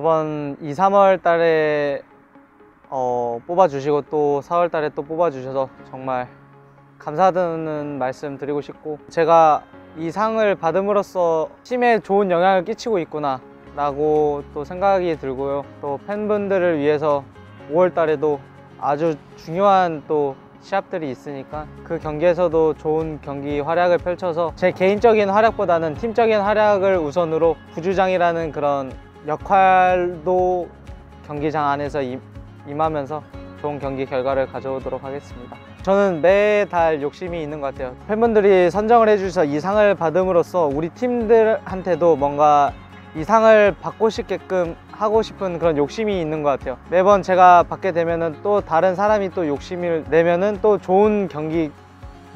저번 2, 3월 달에 어, 뽑아주시고 또 4월 달에 또 뽑아주셔서 정말 감사하다는 말씀 드리고 싶고 제가 이 상을 받음으로써 팀에 좋은 영향을 끼치고 있구나 라고 또 생각이 들고요. 또 팬분들을 위해서 5월 달에도 아주 중요한 또 시합들이 있으니까 그 경기에서도 좋은 경기 활약을 펼쳐서 제 개인적인 활약보다는 팀적인 활약을 우선으로 부주장이라는 그런 역할도 경기장 안에서 임- 임하면서 좋은 경기 결과를 가져오도록 하겠습니다. 저는 매달 욕심이 있는 것 같아요. 팬분들이 선정을 해주셔서 이 상을 받음으로써 우리 팀들한테도 뭔가 이 상을 받고 싶게끔 하고 싶은 그런 욕심이 있는 것 같아요. 매번 제가 받게 되면 은 또 다른 사람이 또 욕심을 내면 은 또 좋은 경기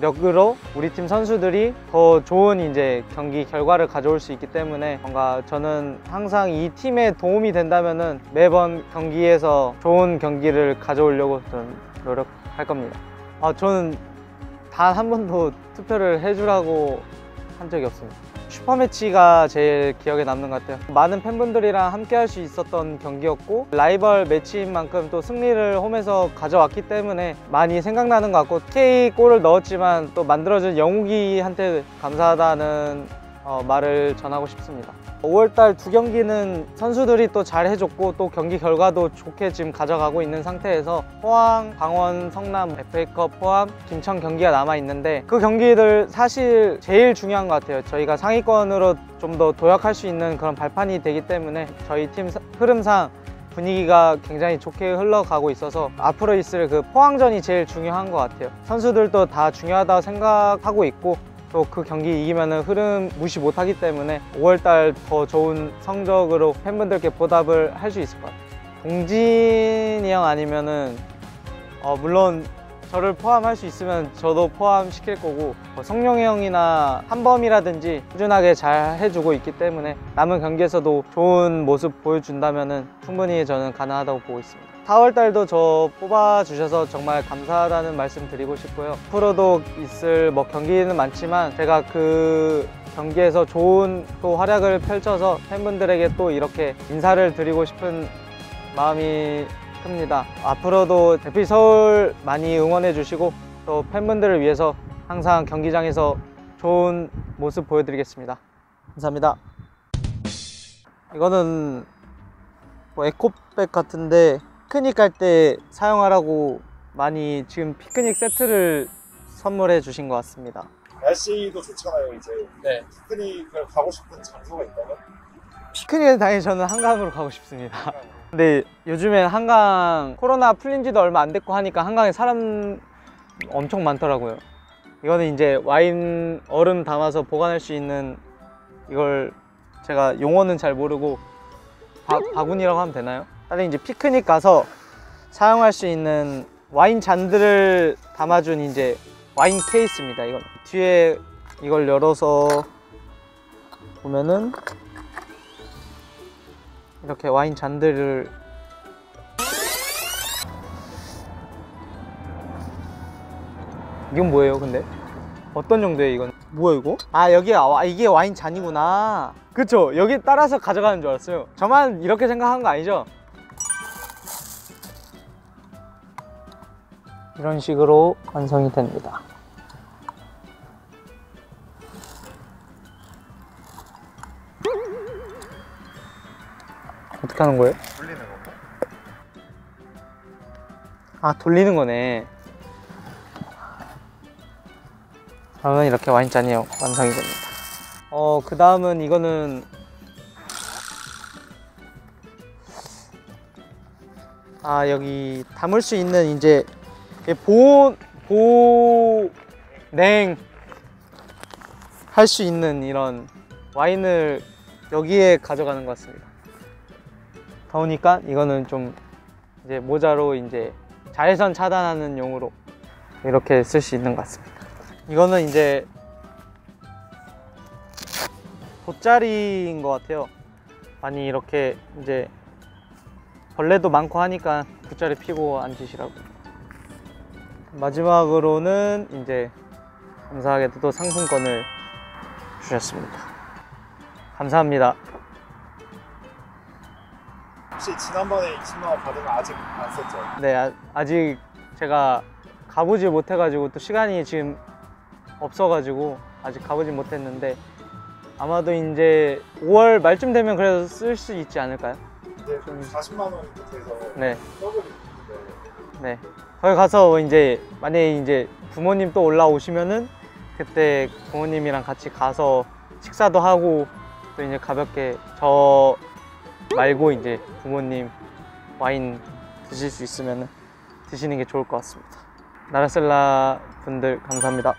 력으로 우리 팀 선수들이 더 좋은 이제 경기 결과를 가져올 수 있기 때문에 뭔가 저는 항상 이 팀에 도움이 된다면은 매번 경기에서 좋은 경기를 가져오려고 저는 노력할 겁니다. 아, 저는 단 한 번도 투표를 해주라고 한 적이 없습니다. 슈퍼매치가 제일 기억에 남는 것 같아요. 많은 팬분들이랑 함께 할 수 있었던 경기였고 라이벌 매치인 만큼 또 승리를 홈에서 가져왔기 때문에 많이 생각나는 것 같고 K 골을 넣었지만 또 만들어준 영욱이한테 감사하다는 어, 말을 전하고 싶습니다. 5월달 두 경기는 선수들이 또 잘 해줬고 또 경기 결과도 좋게 지금 가져가고 있는 상태에서 포항, 강원, 성남, FA컵 포함, 김천 경기가 남아 있는데 그 경기들 사실 제일 중요한 것 같아요. 저희가 상위권으로 좀 더 도약할 수 있는 그런 발판이 되기 때문에 저희 팀 사- 흐름상 분위기가 굉장히 좋게 흘러가고 있어서 앞으로 있을 그 포항전이 제일 중요한 것 같아요. 선수들도 다 중요하다고 생각하고 있고 또 그 경기 이기면은 흐름 무시 못하기 때문에 5월달 더 좋은 성적으로 팬분들께 보답을 할 수 있을 것 같아요. 동진이 형 아니면은 어, 물론 저를 포함할 수 있으면 저도 포함시킬 거고 뭐 성룡이 형이나 한범이라든지 꾸준하게 잘 해주고 있기 때문에 남은 경기에서도 좋은 모습 보여준다면은 충분히 저는 가능하다고 보고 있습니다. 4월 달도 저 뽑아주셔서 정말 감사하다는 말씀 드리고 싶고요. 앞으로도 있을 뭐 경기는 많지만 제가 그 경기에서 좋은 또 활약을 펼쳐서 팬분들에게 또 이렇게 인사를 드리고 싶은 마음이 큽니다. 앞으로도 대피 서울 많이 응원해 주시고 또 팬분들을 위해서 항상 경기장에서 좋은 모습 보여드리겠습니다. 감사합니다. 이거는 뭐 에코백 같은데 피크닉 갈 때 사용하라고 많이 지금 피크닉 세트를 선물해 주신 것 같습니다. 날씨도 좋잖아요 이제 네. 피크닉을 가고 싶은 장소가 있다면? 피크닉은 당연히 저는 한강으로 가고 싶습니다. 근데 요즘엔 한강 코로나 풀린 지도 얼마 안 됐고 하니까 한강에 사람 엄청 많더라고요. 이거는 이제 와인 얼음 담아서 보관할 수 있는 이걸 제가 용어는 잘 모르고 바, 바구니라고 하면 되나요? 다른 이제 피크닉 가서 사용할 수 있는 와인 잔들을 담아준 이제 와인 케이스입니다. 이건 뒤에 이걸 열어서 보면은 이렇게 와인 잔들을 이건 뭐예요 근데? 어떤 정도예요 이건? 뭐야 이거? 아 여기 아, 이게 와인 잔이구나 그쵸 여기 따라서 가져가는 줄 알았어요 저만 이렇게 생각한 거 아니죠? 이런 식으로 완성이 됩니다 어떻게 하는 거예요? 돌리는 건가? 아 돌리는 거네 그러면 이렇게 와인잔이 완성이 됩니다 어 그 다음은 이거는 아 여기 담을 수 있는 이제 보 보냉 할 수 있는 이런 와인을 여기에 가져가는 것 같습니다 더우니까 이거는 좀 이제 모자로 이제 자외선 차단하는 용으로 이렇게 쓸 수 있는 것 같습니다. 이거는 이제 돗자리인 것 같아요. 많이 이렇게 이제 벌레도 많고 하니까 돗자리 피고 앉으시라고. 마지막으로는 이제 감사하게도 또 상품권을 주셨습니다. 감사합니다. 혹시 지난번에 20만 원 받으면 아직 안 썼죠? 네, 아, 아직 제가 가보지 못해가지고 또 시간이 지금 없어가지고 아직 가보지 못했는데 아마도 이제 5월 말쯤 되면 그래도 쓸 수 있지 않을까요? 이제 40만 원이 돼서 네, 더블이 있는데 네. 거기 가서 이제 만약에 이제 부모님 또 올라오시면은 그때 부모님이랑 같이 가서 식사도 하고 또 이제 가볍게 저 말고 이제 부모님 와인 드실 수 있으면 드시는 게 좋을 것 같습니다. 나라셀라 분들 감사합니다.